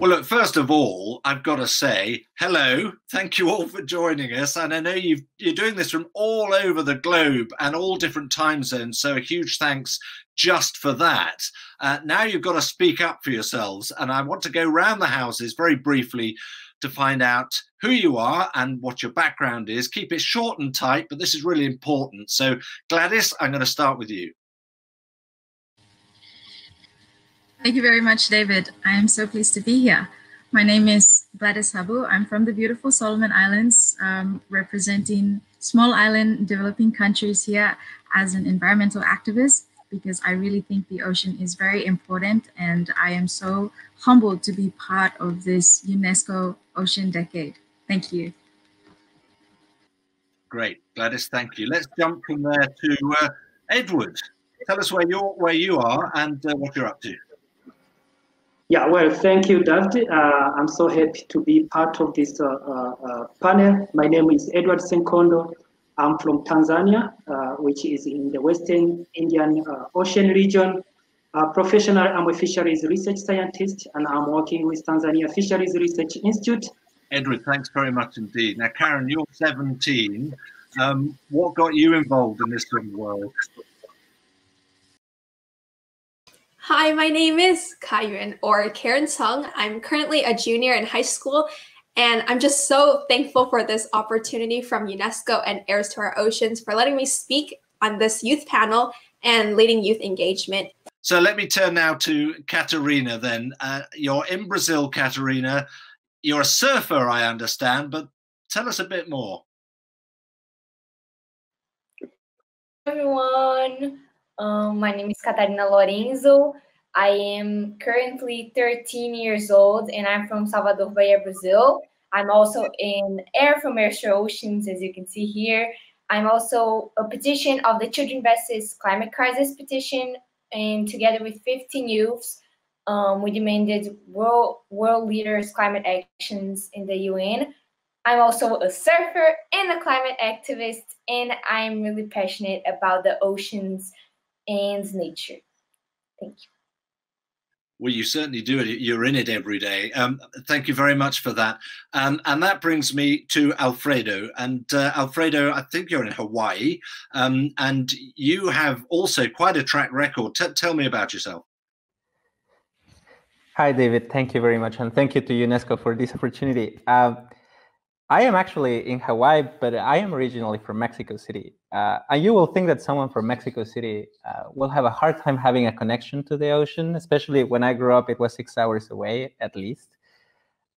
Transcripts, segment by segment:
Well, look, first of all, I've got to say hello. Thank you all for joining us. And I know you are doing this from all over the globe and all different time zones. So a huge thanks just for that. Uh, now you've got to speak up for yourselves. And I want to go round the houses very briefly to find out who you are and what your background is. Keep it short and tight, but this is really important. So, Gladys, I'm going to start with you. Thank you very much, David. I am so pleased to be here. My name is Gladys Habu. I'm from the beautiful Solomon Islands, um, representing small island developing countries here as an environmental activist because I really think the ocean is very important and I am so humbled to be part of this UNESCO Ocean Decade. Thank you. Great, Gladys, thank you. Let's jump from there to uh, Edward. Tell us where you're where you are and uh, what you're up to. Yeah, well, thank you, David. Uh, I'm so happy to be part of this uh, uh, uh, panel. My name is Edward Senkondo. I'm from Tanzania, uh, which is in the Western Indian uh, Ocean region. professional, I'm a fisheries research scientist, and I'm working with Tanzania Fisheries Research Institute. Edward, thanks very much indeed. Now, Karen, you're 17. Um, what got you involved in this of world? Hi, my name is Kairen or Karen Sung. I'm currently a junior in high school and I'm just so thankful for this opportunity from UNESCO and Heirs to Our Oceans for letting me speak on this youth panel and leading youth engagement. So let me turn now to Catarina then. Uh, you're in Brazil, Catarina. You're a surfer, I understand, but tell us a bit more. Everyone, um, my name is Catarina Lorenzo. I am currently 13 years old and I'm from Salvador Bahia, Brazil. I'm also in Air from to Oceans, as you can see here. I'm also a petition of the Children vs. Climate Crisis petition, and together with 15 youths, um, we demanded world, world leaders' climate actions in the UN. I'm also a surfer and a climate activist, and I'm really passionate about the oceans and nature. Thank you. Well, you certainly do it. You're in it every day. Um, thank you very much for that. Um, and that brings me to Alfredo. And uh, Alfredo, I think you're in Hawaii, um, and you have also quite a track record. T- tell me about yourself. Hi, David. Thank you very much, and thank you to UNESCO for this opportunity. Uh, I am actually in Hawaii, but I am originally from Mexico City. Uh, and you will think that someone from Mexico City uh, will have a hard time having a connection to the ocean, especially when I grew up, it was six hours away at least.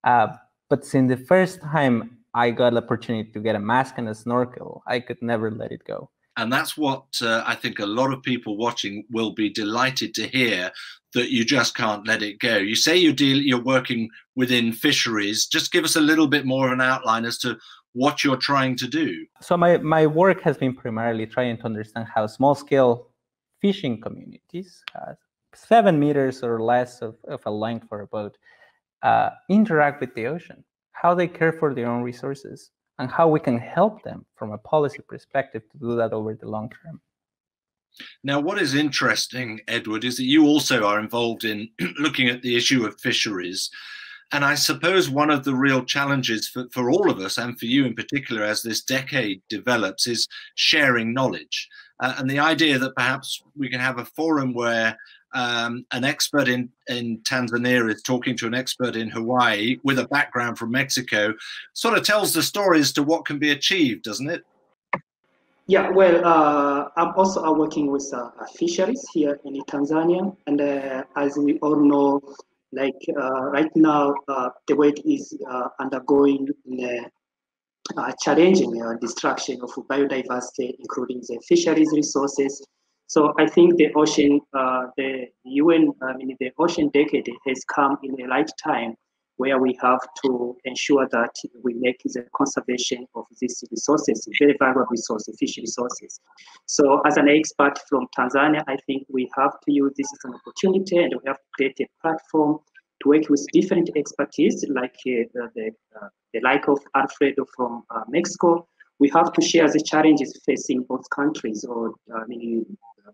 Uh, but since the first time I got the opportunity to get a mask and a snorkel, I could never let it go. And that's what uh, I think a lot of people watching will be delighted to hear that you just can't let it go. You say you deal, you're working within fisheries. Just give us a little bit more of an outline as to what you're trying to do. So my, my work has been primarily trying to understand how small scale fishing communities, uh, seven meters or less of, of a length for a boat, uh, interact with the ocean, how they care for their own resources, and how we can help them from a policy perspective to do that over the long term. Now, what is interesting, Edward, is that you also are involved in looking at the issue of fisheries. And I suppose one of the real challenges for, for all of us, and for you in particular, as this decade develops, is sharing knowledge. Uh, and the idea that perhaps we can have a forum where um, an expert in, in Tanzania is talking to an expert in Hawaii with a background from Mexico sort of tells the story as to what can be achieved, doesn't it? Yeah, well, uh, I'm also working with uh, fisheries here in Tanzania. And uh, as we all know, like uh, right now, uh, the world is undergoing a challenging destruction of biodiversity, including the fisheries resources. So I think the ocean, the UN, I mean, the ocean decade has come in a right time where we have to ensure that we make the conservation of these resources, very valuable resources, fish resources. So as an expert from Tanzania, I think we have to use this as an opportunity and we have to create a platform to work with different expertise like uh, the, uh, the like of Alfredo from uh, Mexico. We have to share the challenges facing both countries or I mean,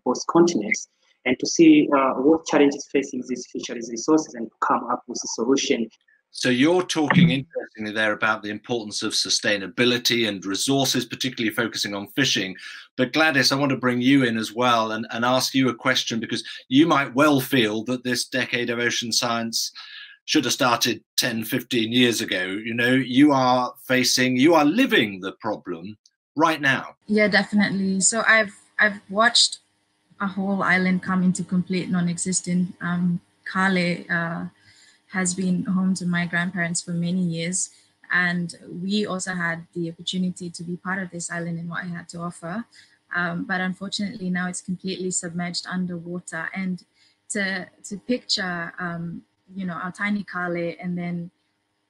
both continents and to see uh, what challenges facing these fisheries resources and come up with a solution. So you're talking interestingly there about the importance of sustainability and resources, particularly focusing on fishing. But Gladys, I want to bring you in as well and, and ask you a question because you might well feel that this decade of ocean science should have started 10, 15 years ago. You know, you are facing, you are living the problem right now. Yeah, definitely. So I've I've watched a whole island come into complete non-existent. Um, Kale uh, has been home to my grandparents for many years, and we also had the opportunity to be part of this island and what it had to offer. Um, but unfortunately, now it's completely submerged underwater. And to to picture, um, you know, our tiny Kale, and then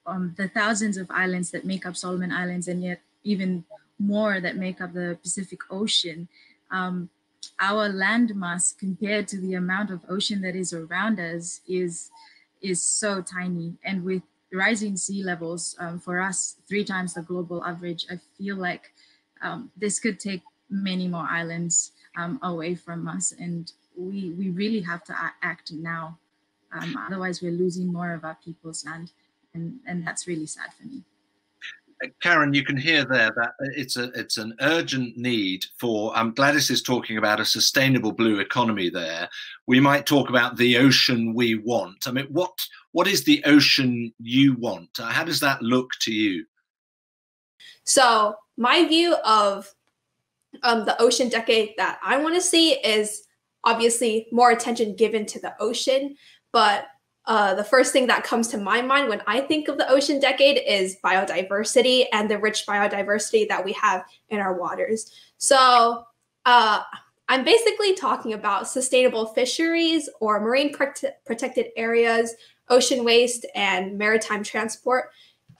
um, the thousands of islands that make up Solomon Islands, and yet even more that make up the Pacific Ocean. Um, our landmass compared to the amount of ocean that is around us is is so tiny. And with rising sea levels um, for us three times the global average i feel like um, this could take many more islands um, away from us. And we we really have to act now. Um, otherwise we're losing more of our people's land. And and that's really sad for me Karen, you can hear there that it's a it's an urgent need for. Um, Gladys is talking about a sustainable blue economy. There, we might talk about the ocean we want. I mean, what what is the ocean you want? Uh, how does that look to you? So, my view of um, the ocean decade that I want to see is obviously more attention given to the ocean, but uh, the first thing that comes to my mind when I think of the ocean decade is biodiversity and the rich biodiversity that we have in our waters. So uh, I'm basically talking about sustainable fisheries or marine prote- protected areas, ocean waste, and maritime transport.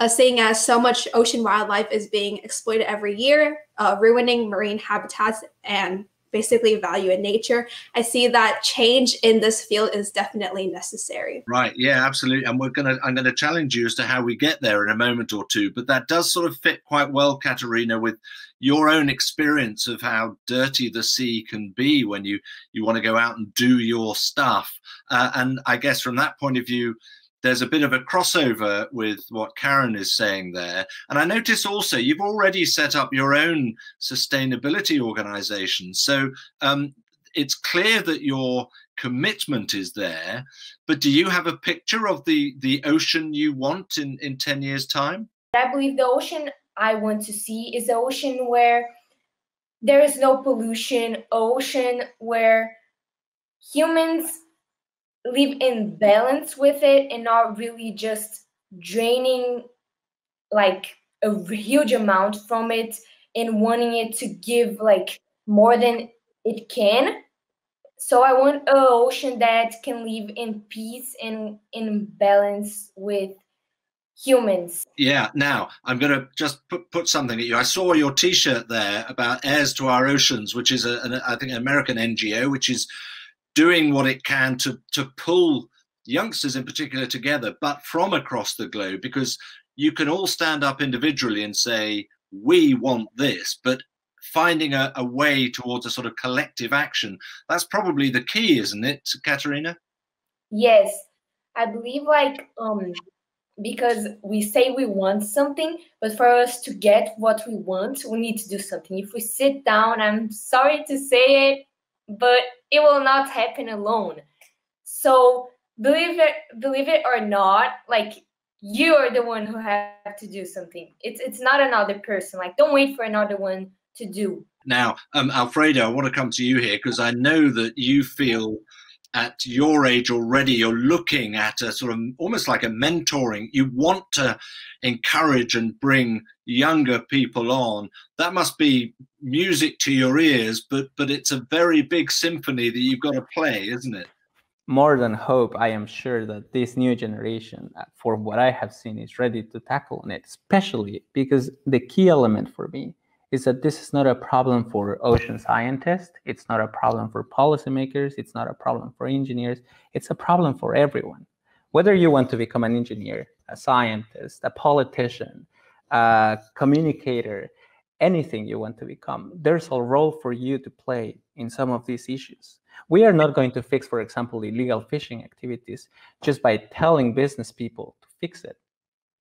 Uh, seeing as so much ocean wildlife is being exploited every year, uh, ruining marine habitats and basically value in nature. I see that change in this field is definitely necessary. Right. Yeah, absolutely. And we're gonna I'm gonna challenge you as to how we get there in a moment or two. But that does sort of fit quite well, Catarina, with your own experience of how dirty the sea can be when you you want to go out and do your stuff. Uh, and I guess from that point of view, there's a bit of a crossover with what Karen is saying there. And I notice also you've already set up your own sustainability organization. So um, it's clear that your commitment is there. But do you have a picture of the, the ocean you want in, in 10 years' time? I believe the ocean I want to see is the ocean where there is no pollution, ocean where humans live in balance with it and not really just draining like a huge amount from it and wanting it to give like more than it can. So i want an ocean that can live in peace and in balance with humans. Yeah now i'm going to just put, put something at you. I saw your t-shirt there about heirs to our oceans which is a, an, i think an american ngo which is doing what it can to to pull youngsters in particular together, but from across the globe, because you can all stand up individually and say, we want this, but finding a, a way towards a sort of collective action, that's probably the key, isn't it, Catarina? Yes. I believe like um because we say we want something, but for us to get what we want, we need to do something. If we sit down, I'm sorry to say it, but it will not happen alone. So believe it, believe it or not, like you are the one who have to do something. It's it's not another person. Like don't wait for another one to do. Now, um, Alfredo, I want to come to you here because I know that you feel at your age already, you're looking at a sort of almost like a mentoring. You want to encourage and bring younger people on. That must be music to your ears, but but it's a very big symphony that you've got to play, isn't it? More than hope, I am sure that this new generation, uh, for what I have seen, is ready to tackle on it, especially because the key element for me is that this is not a problem for ocean scientists. It's not a problem for policymakers. It's not a problem for engineers. It's a problem for everyone. Whether you want to become an engineer, a scientist, a politician, a communicator, anything you want to become, there's a role for you to play in some of these issues. We are not going to fix, for example, illegal fishing activities just by telling business people to fix it.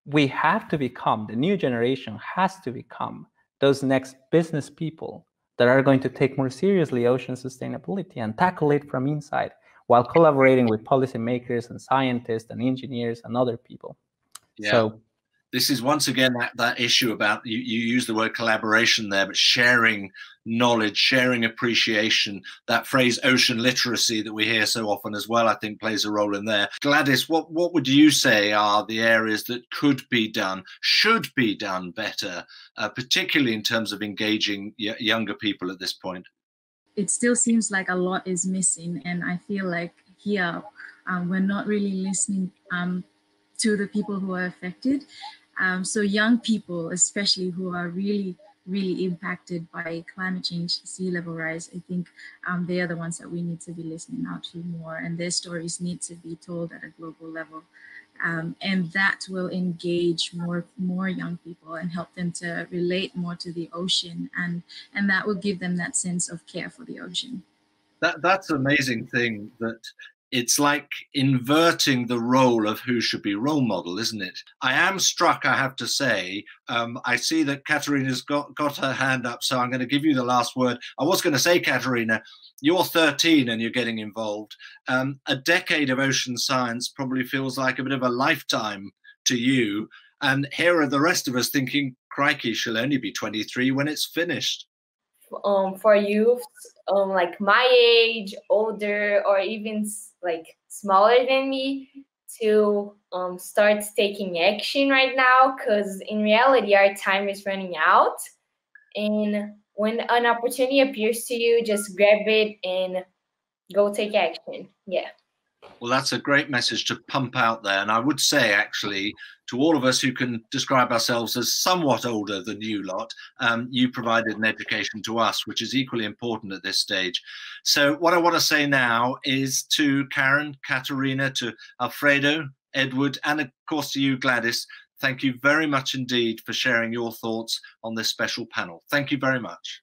We have to become, the new generation has to become those next business people that are going to take more seriously ocean sustainability and tackle it from inside while collaborating with policymakers and scientists and engineers and other people. Yeah. So this is once again that, that issue about you, you use the word collaboration there, but sharing knowledge, sharing appreciation, that phrase ocean literacy that we hear so often as well, I think plays a role in there. Gladys, what, what would you say are the areas that could be done, should be done better, uh, particularly in terms of engaging younger people at this point? It still seems like a lot is missing, and I feel like here um, we're not really listening um, to the people who are affected um, so young people, especially who are really, really impacted by climate change, sea level rise, I think um, they are the ones that we need to be listening out to more, and their stories need to be told at a global level. Um, and that will engage more more young people and help them to relate more to the ocean and and that will give them that sense of care for the ocean that that's an amazing thing that it's like inverting the role of who should be role model, isn't it? I am struck, I have to say. Um, I see that Catarina's got, got her hand up, so I'm going to give you the last word. I was going to say, Catarina, you're 13 and you're getting involved. Um, a decade of ocean science probably feels like a bit of a lifetime to you. And here are the rest of us thinking, crikey, she'll only be 23 when it's finished. Um, for youth, um, like my age, older, or even like smaller than me to um, start taking action right now because in reality our time is running out. And when an opportunity appears to you just grab it and go take action. Yeah. Well, that's a great message to pump out there. And I would say, actually, to all of us who can describe ourselves as somewhat older than you lot, um, you provided an education to us, which is equally important at this stage. So, what I want to say now is to Karen, Catarina, to Alfredo, Edward, and of course to you, Gladys. Thank you very much indeed for sharing your thoughts on this special panel. Thank you very much.